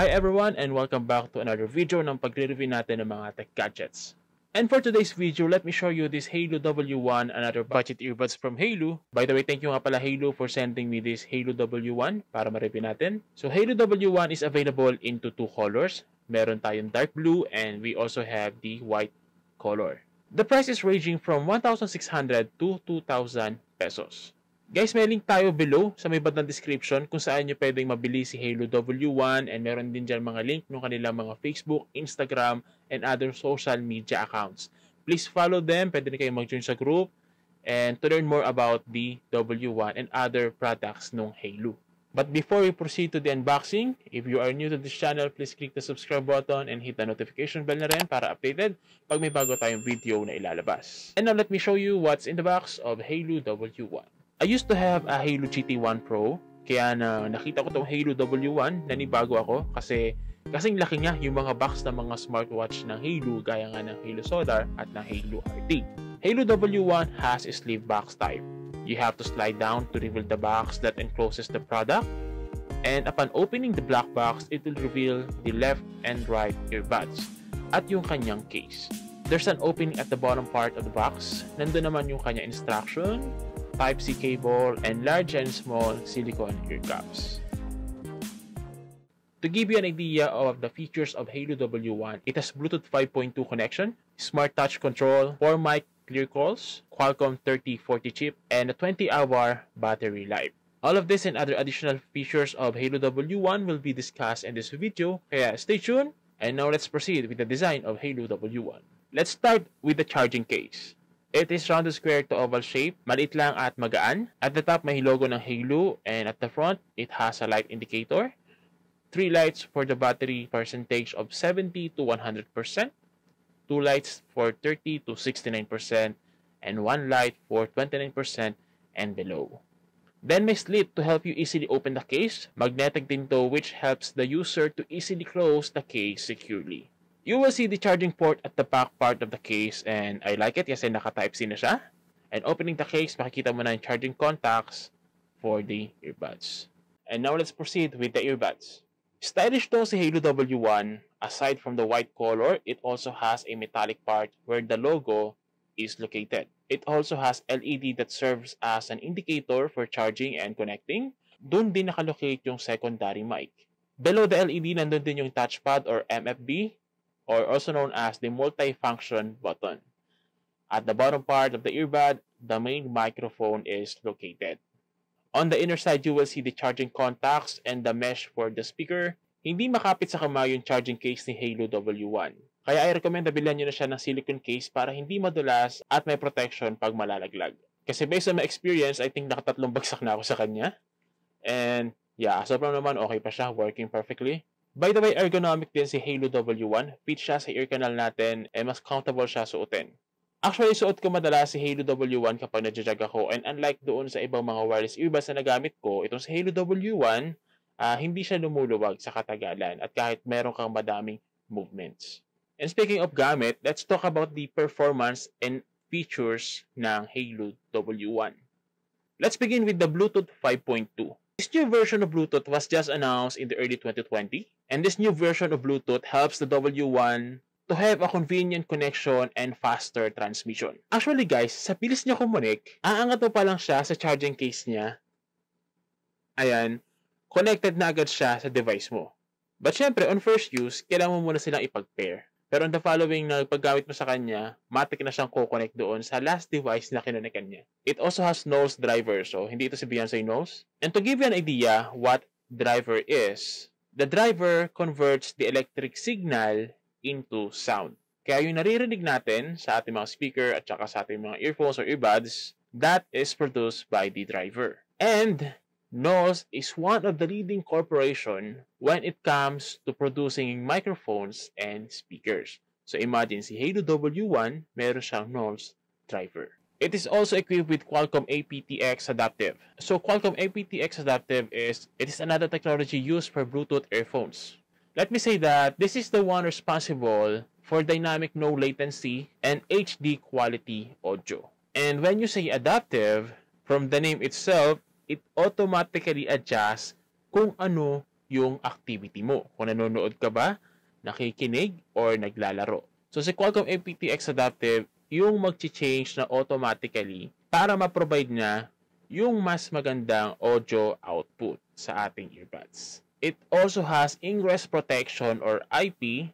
Hi everyone and welcome back to another video ng pagre-review natin ng mga tech gadgets. And for today's video, let me show you this Halo W1, another budget earbuds from Halo. By the way, thank you nga pala Halo for sending me this Halo W1 para ma-review natin. So Halo W1 is available into two colors. Meron tayong dark blue and we also have the white color. The price is ranging from 1,600 to 2,000 pesos. Guys, may link tayo below sa may bandang description kung saan nyo pwedeng mabili si Halo W1 and meron din dyan mga link ng kanilang mga Facebook, Instagram, and other social media accounts. Please follow them. Pwede na kayo mag-join sa group and to learn more about the W1 and other products ng Halo. But before we proceed to the unboxing, if you are new to this channel, please click the subscribe button and hit the notification bell na rin para updated pag may bago tayong video na ilalabas. And now let me show you what's in the box of Halo W1. I used to have a Halo GT1 Pro, kaya na nakita ko tong Halo W1, nanibago ako kasi kasing laki niya yung mga box ng mga smartwatch ng Halo gaya nga ng Halo Solar at ng Halo RT. Halo W1 has a sleeve box type. You have to slide down to reveal the box that encloses the product and upon opening the black box, it will reveal the left and right earbuds at yung kanyang case. There's an opening at the bottom part of the box. Nandun naman yung kanya instruction, Type-C cable, and large and small silicone ear cups. To give you an idea of the features of Halo W1, it has Bluetooth 5.2 connection, smart touch control, 4 mic clear calls, Qualcomm 3040 chip, and a 20-hour battery life. All of this and other additional features of Halo W1 will be discussed in this video, kaya stay tuned. And now let's proceed with the design of Halo W1. Let's start with the charging case. It is rounded square to oval shape, maliit lang at magaan. At the top may logo ng Halo and at the front it has a light indicator. Three lights for the battery percentage of 70 to 100%, two lights for 30 to 69%, and one light for 29% and below. Then may slit to help you easily open the case. Magnetic din to which helps the user to easily close the case securely. You will see the charging port at the back part of the case and I like it kasi naka-type-C na siya. And opening the case, makikita mo na yung charging contacts for the earbuds. And now let's proceed with the earbuds. Stylish to si Halo W1. Aside from the white color, it also has a metallic part where the logo is located. It also has LED that serves as an indicator for charging and connecting. Doon din nakalocate yung secondary mic. Below the LED, nandun din yung touchpad or MFB or also known as the multi-function button. At the bottom part of the earbud, the main microphone is located. On the inner side, you will see the charging contacts and the mesh for the speaker. Hindi makapit sa kamay yung charging case ni Halo W1. Kaya I recommend na bilhan nyo na siya ng silicone case para hindi madulas at may protection pag malalaglag. Kasi based on my experience, I think nakatatlong bagsak na ako sa kanya. And yeah, sobrang naman okay pa siya, working perfectly. By the way, ergonomic din si Halo W1. Fit siya sa ear canal natin and mas comfortable siya suotin. Actually, suot ko madalas si Halo W1 kapag nagja-jog ako and unlike doon sa ibang mga wireless earbuds na nagamit ko, itong si Halo W1, uh, ah, hindi siya lumuluwag sa katagalan at kahit meron kang madaming movements. And speaking of gamit, let's talk about the performance and features ng Halo W1. Let's begin with the Bluetooth 5.2. This new version of Bluetooth was just announced in the early 2020, and this new version of Bluetooth helps the W1 to have a convenient connection and faster transmission. Actually guys, sa bilis niya kumunik, aangat mo pa lang siya sa charging case niya. Ayan, connected na agad siya sa device mo. But syempre, on first use, kailangan mo muna silang ipag-pair. Pero on the following na paggamit mo sa kanya, matik na siyang co-connect doon sa last device na kinonikan niya. It also has Knowles driver, so hindi ito si Beyonce Knowles. And to give you an idea what driver is, the driver converts the electric signal into sound. Kaya yung naririnig natin sa ating mga speaker at saka sa ating mga earphones or earbuds, that is produced by the driver. And Knowles is one of the leading corporation when it comes to producing microphones and speakers. So imagine si Halo W1, meron siyang Knowles driver. It is also equipped with Qualcomm aptX adaptive. So Qualcomm aptX adaptive is it is another technology used for Bluetooth earphones. Let me say that this is the one responsible for dynamic no latency and HD quality audio. And when you say adaptive, from the name itself, it automatically adjusts kung ano yung activity mo. Kung nanonood ka ba, nakikinig, or naglalaro. So si Qualcomm aptX Adaptive, yung mag-change na automatically para ma-provide na yung mas magandang audio output sa ating earbuds. It also has ingress protection or IP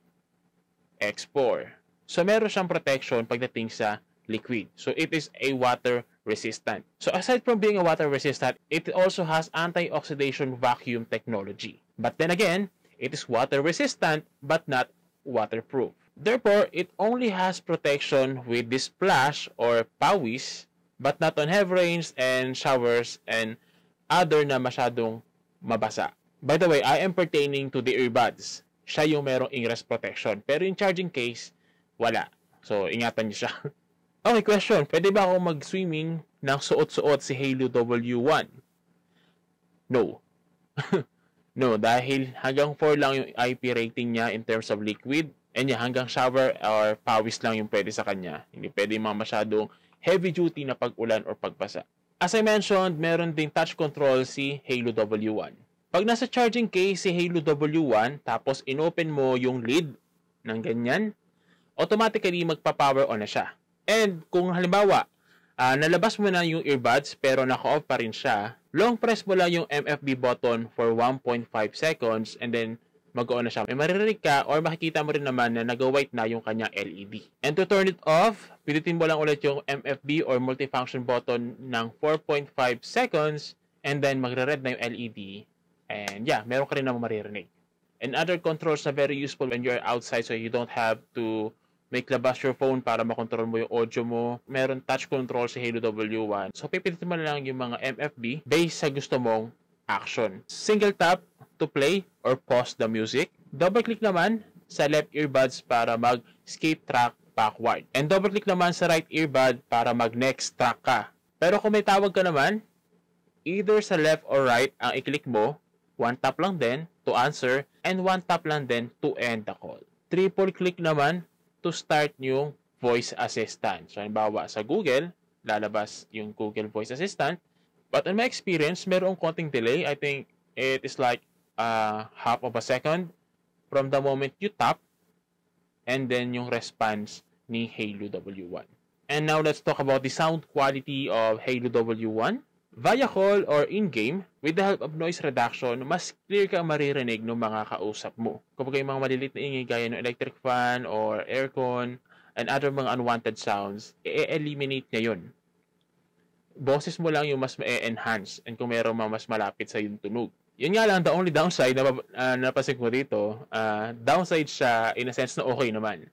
X4. So meron siyang protection pagdating sa liquid. So it is a water resistant. So aside from being a water resistant, it also has anti-oxidation vacuum technology. But then again, it is water resistant but not waterproof. Therefore, it only has protection with this splash or pawis, but not on heavy rains and showers and other na masyadong mabasa. By the way, I am pertaining to the earbuds. Siya yung merong ingress protection. Pero yung charging case, wala. So, ingatan niyo siya. okay, question. Pwede ba ako mag-swimming ng suot-suot si Halo W1? No. no, dahil hanggang 4 lang yung IP rating niya in terms of liquid And yeah, hanggang shower or pawis lang yung pwede sa kanya. Hindi pwede mga masyadong heavy duty na pag-ulan or pagbasa. As I mentioned, meron ding touch control si Halo W1. Pag nasa charging case si Halo W1, tapos inopen mo yung lid ng ganyan, automatically magpa-power on na siya. And kung halimbawa, uh, nalabas mo na yung earbuds pero naka-off pa rin siya, long press mo lang yung MFB button for 1.5 seconds and then mag-on na siya. May maririnig ka or makikita mo rin naman na nag-white na yung kanyang LED. And to turn it off, pinutin mo lang ulit yung MFB or multifunction button ng 4.5 seconds and then magre-red na yung LED. And yeah, meron ka rin naman maririnig. And other controls na very useful when you're outside so you don't have to make labas your phone para makontrol mo yung audio mo. Meron touch control sa Halo W1. So, pipitin mo lang yung mga MFB based sa gusto mong action. Single tap to play or pause the music. Double-click naman sa left earbuds para mag-skip track backward. And double-click naman sa right earbud para mag-next track ka. Pero kung may tawag ka naman, either sa left or right ang i-click mo, one tap lang din to answer, and one tap lang din to end the call. Triple click naman to start yung voice assistant. So, halimbawa sa Google, lalabas yung Google Voice Assistant. But in my experience, merong konting delay. I think it is like uh, half of a second from the moment you tap and then yung response ni Halo W1. And now let's talk about the sound quality of Halo W1. Via call or in-game, with the help of noise reduction, mas clear ka maririnig ng mga kausap mo. Kapag yung mga malilit na ingay gaya ng electric fan or aircon and other mga unwanted sounds, i-eliminate niya yun. Boses mo lang yung mas ma-enhance and kung mayroong mga mas malapit sa yung tunog yun nga lang, the only downside na uh, napansin ko dito, uh, downside siya in a sense na okay naman.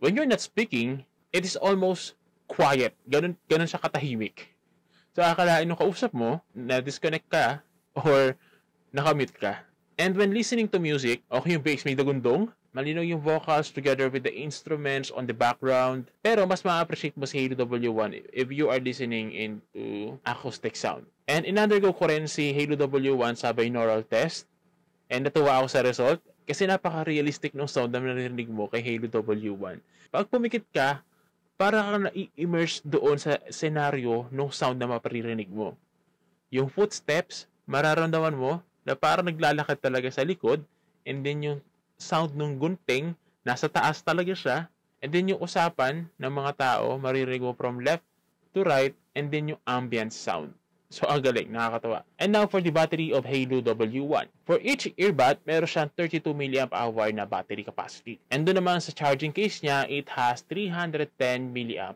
When you're not speaking, it is almost quiet. Ganun, ganun siya katahimik. So, akalain nung kausap mo, na-disconnect ka, or nakamute ka. And when listening to music, okay yung bass may dagundong, malinaw yung vocals together with the instruments on the background. Pero mas ma-appreciate mo si Halo W1 if you are listening into acoustic sound. And in-undergo ko rin Halo W1 sa binaural test. And natuwa ako sa result kasi napaka-realistic ng sound na narinig mo kay Halo W1. Pag pumikit ka, para ka na-immerse doon sa senaryo ng sound na maparirinig mo. Yung footsteps, mararamdaman mo na parang naglalakad talaga sa likod and then yung sound ng gunting, nasa taas talaga siya. And then yung usapan ng mga tao, maririnig mo from left to right, and then yung ambient sound. So, ang galing, nakakatawa. And now for the battery of Halo W1. For each earbud, meron siyang 32 mAh na battery capacity. And doon naman sa charging case niya, it has 310 mAh.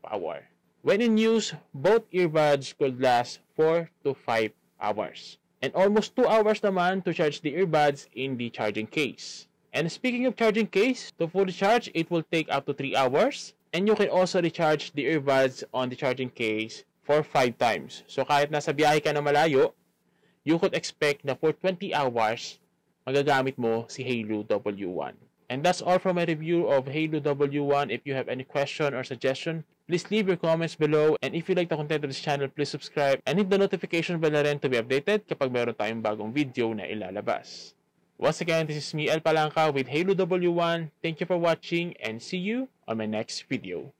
When in use, both earbuds could last 4 to 5 hours. And almost 2 hours naman to charge the earbuds in the charging case. And speaking of charging case, to fully charge, it will take up to 3 hours. And you can also recharge the earbuds on the charging case for 5 times. So kahit nasa biyahe ka na malayo, you could expect na for 20 hours, magagamit mo si Halo W1. And that's all from my review of Halo W1. If you have any question or suggestion, please leave your comments below. And if you like the content of this channel, please subscribe and hit the notification bell na rin to be updated kapag meron tayong bagong video na ilalabas. Once again, this is me, El Palanca with Halo W1. Thank you for watching and see you on my next video.